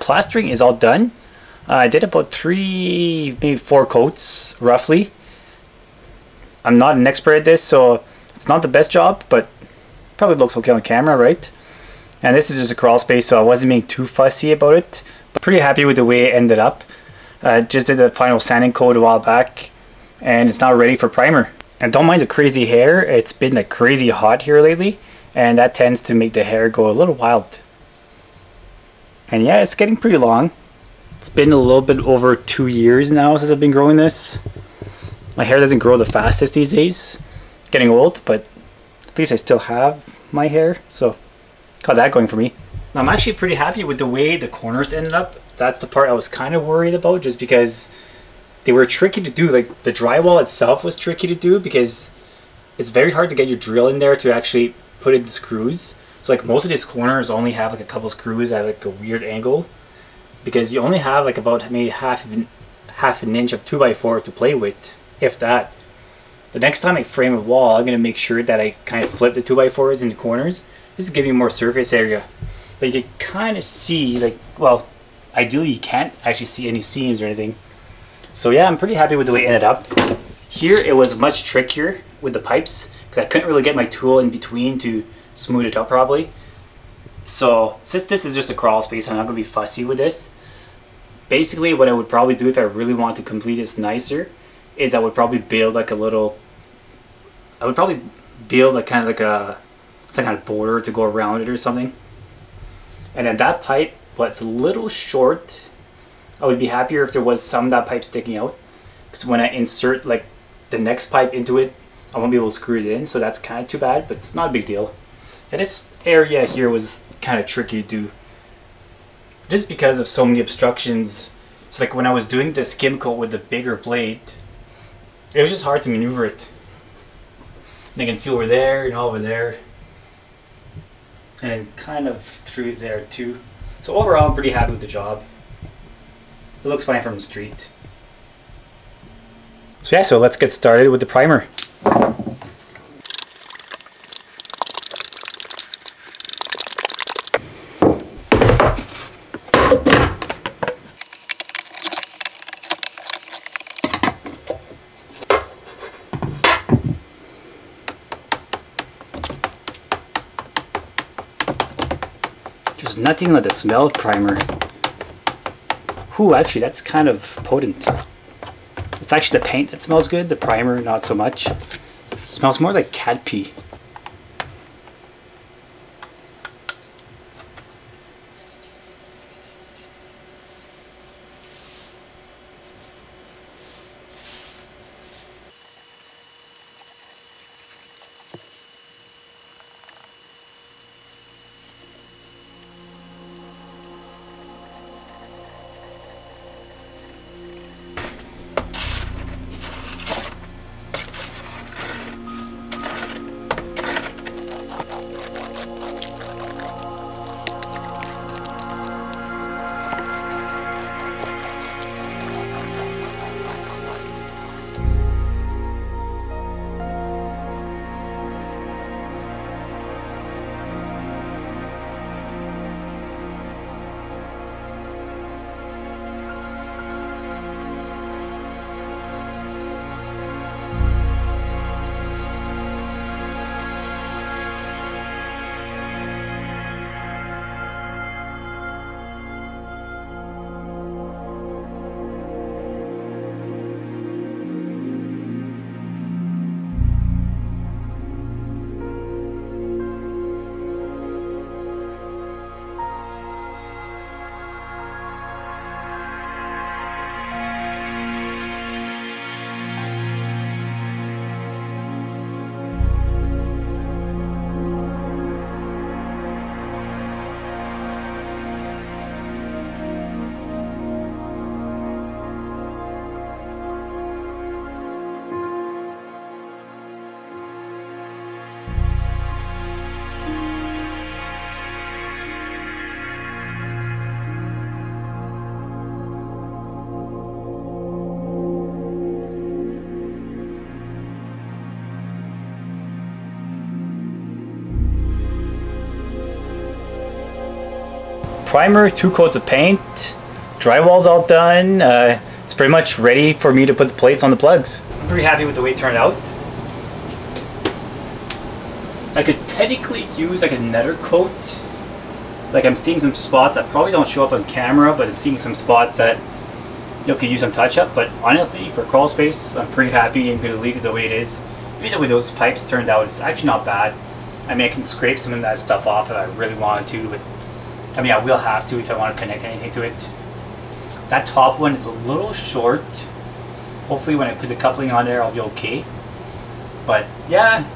plastering is all done. Uh, I did about three, maybe four coats, roughly. I'm not an expert at this, so it's not the best job, but probably looks okay on camera, right? And this is just a crawl space, so I wasn't being too fussy about it. But pretty happy with the way it ended up. Uh, just did the final sanding coat a while back, and it's now ready for primer. And don't mind the crazy hair, it's been like crazy hot here lately, and that tends to make the hair go a little wild. And yeah, it's getting pretty long. It's been a little bit over two years now since I've been growing this. My hair doesn't grow the fastest these days. Getting old, but at least I still have my hair, so got that going for me. I'm actually pretty happy with the way the corners ended up. That's the part I was kind of worried about just because they were tricky to do. Like the drywall itself was tricky to do because it's very hard to get your drill in there to actually put in the screws. So like most of these corners only have like a couple screws at like a weird angle because you only have like about maybe half an, half an inch of 2x4 to play with, if that. The next time I frame a wall, I'm going to make sure that I kind of flip the 2x4s in the corners just to give you more surface area. But you can kind of see, like, well, ideally you can't actually see any seams or anything. So yeah, I'm pretty happy with the way it ended up. Here it was much trickier with the pipes because I couldn't really get my tool in between to smooth it up probably. So since this is just a crawl space, I'm not going to be fussy with this. Basically what I would probably do if I really want to complete this nicer is I would probably build like a little, I would probably build like kind of like a, some kind of border to go around it or something. And then that pipe was a little short. I would be happier if there was some that pipe sticking out. Because when I insert like the next pipe into it, I won't be able to screw it in. So that's kind of too bad, but it's not a big deal. And this area here was kind of tricky to do. Just because of so many obstructions. So like when I was doing the skim coat with the bigger blade, it was just hard to maneuver it. And you can see over there and over there. And kind of through there too. So overall I'm pretty happy with the job. It looks fine from the street. So yeah, so let's get started with the primer. Nothing like the smell of primer. Ooh, actually that's kind of potent. It's actually the paint that smells good, the primer not so much. It smells more like cat pee. Primer, two coats of paint, drywall's all done. Uh, it's pretty much ready for me to put the plates on the plugs. I'm pretty happy with the way it turned out. I could technically use like a nether coat. Like I'm seeing some spots that probably don't show up on camera, but I'm seeing some spots that you know, could use some touch up. But honestly, for crawl space, I'm pretty happy and gonna leave it the way it is. Even the way those pipes turned out, it's actually not bad. I mean, I can scrape some of that stuff off if I really wanted to, but I mean, I will have to if I want to connect anything to it. That top one is a little short. Hopefully when I put the coupling on there, I'll be okay. But yeah,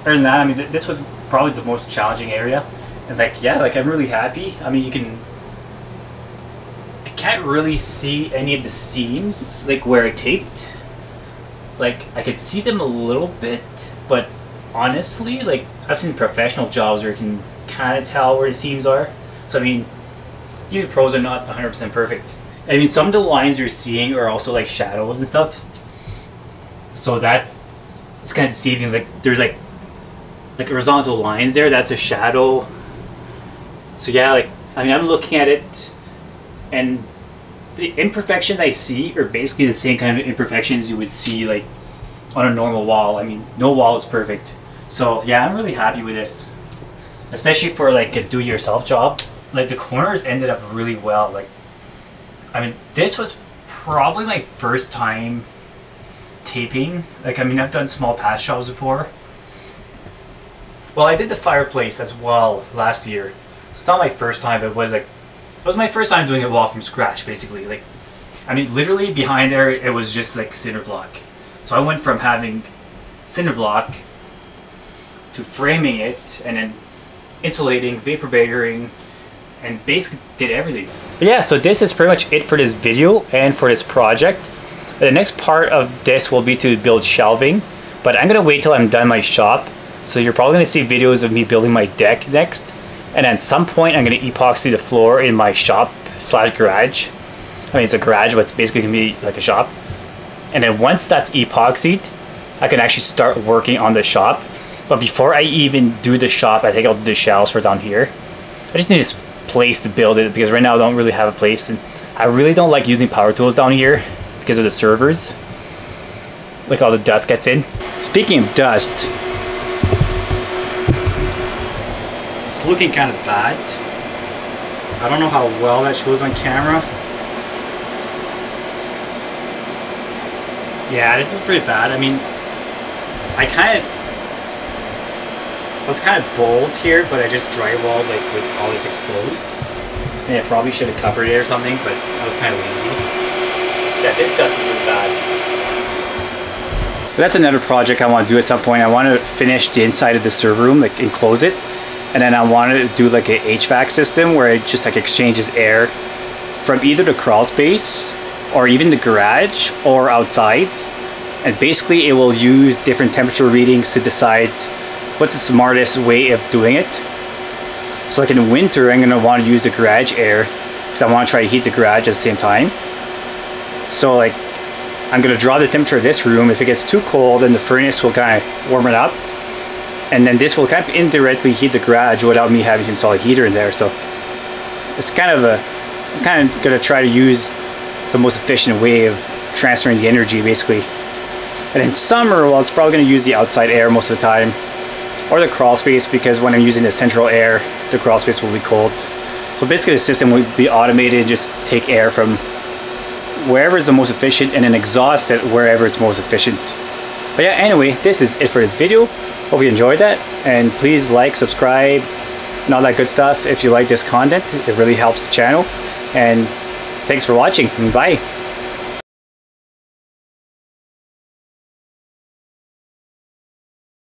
other than that, I mean, th this was probably the most challenging area. And like, yeah, like I'm really happy. I mean, you can, I can't really see any of the seams, like where I taped. Like, I could see them a little bit, but honestly, like, I've seen professional jobs where you can kind of tell where the seams are. So, I mean, even pros are not 100% perfect. I mean, some of the lines you're seeing are also like shadows and stuff. So that it's kind of deceiving. Like, there's like like horizontal lines there. That's a shadow. So yeah, like I mean, I'm looking at it, and the imperfections I see are basically the same kind of imperfections you would see like on a normal wall. I mean, no wall is perfect. So yeah, I'm really happy with this, especially for like a do-it-yourself job. Like the corners ended up really well. Like, I mean, this was probably my first time taping. Like, I mean, I've done small patch jobs before, well, I did the fireplace as well last year. It's not my first time, but it was like it was my first time doing it all from scratch, basically. Like, I mean, literally behind there, it was just like cinder block. So I went from having cinder block to framing it and then insulating, vapor barriering, and basically did everything. Yeah, so this is pretty much it for this video and for this project. The next part of this will be to build shelving, but I'm gonna wait till I'm done my shop so you're probably to see videos of me building my deck next. And at some point, I'm to epoxy the floor in my shop slash garage. I mean, it's a garage, but it's basically to be like a shop. And then once that's epoxied, I can actually start working on the shop. But before I even do the shop, I think I'll do the shelves for down here. I just need a place to build it because right now I don't really have a place. And I really don't like using power tools down here because of the servers. Like all the dust gets in. Speaking of dust, It's looking kind of bad. I don't know how well that shows on camera. Yeah, this is pretty bad. I mean, I kind of I was kind of bold here, but I just drywalled like with all this exposed. And I probably should have covered it or something, but I was kind of lazy. So yeah, this dust is really bad. But that's another project I want to do at some point. I want to finish the inside of the server room, like enclose it and then I wanted to do like a HVAC system where it just like exchanges air from either the crawl space or even the garage or outside and basically it will use different temperature readings to decide what's the smartest way of doing it? So like in winter I'm gonna want to use the garage air because I want to try to heat the garage at the same time. So like I'm gonna draw the temperature of this room. If it gets too cold then the furnace will kind of warm it up. And then this will kind of indirectly heat the garage without me having to install a heater in there. So it's kind of a I'm kind of gonna try to use the most efficient way of transferring the energy basically. And in summer well it's probably gonna use the outside air most of the time or the crawl space because when I'm using the central air the crawl space will be cold so basically the system will be automated just take air from wherever is the most efficient and then exhaust it wherever it's most efficient but yeah anyway this is it for this video Hope you enjoyed that and please like, subscribe, and all that good stuff if you like this content. It really helps the channel. And thanks for watching. Bye.